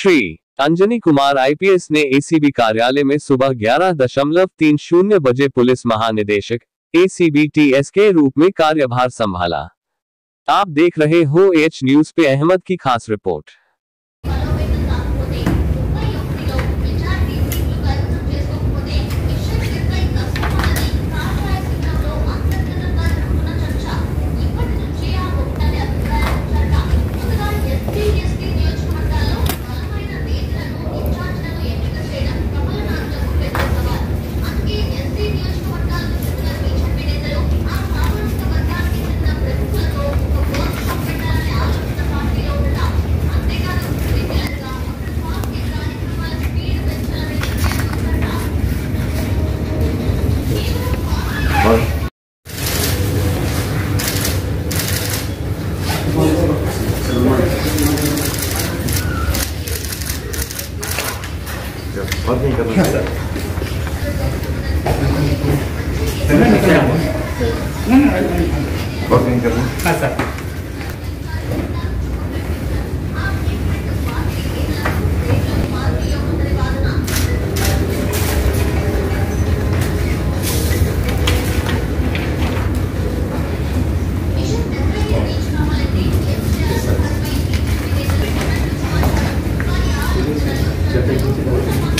Shri Anjani Kumar IPS ने ACB कार्यालय में सुबह ग्यारह दशमलव तीन शून्य बजे पुलिस महानिदेशक एसीबी टीएस के रूप में कार्यभार संभाला। आप देख रहे हो एच न्यूज़ पे अहमद की खास रिपोर्ट। वर्किंग करना चाहिए और नहीं करना हाँ सर। Thank you.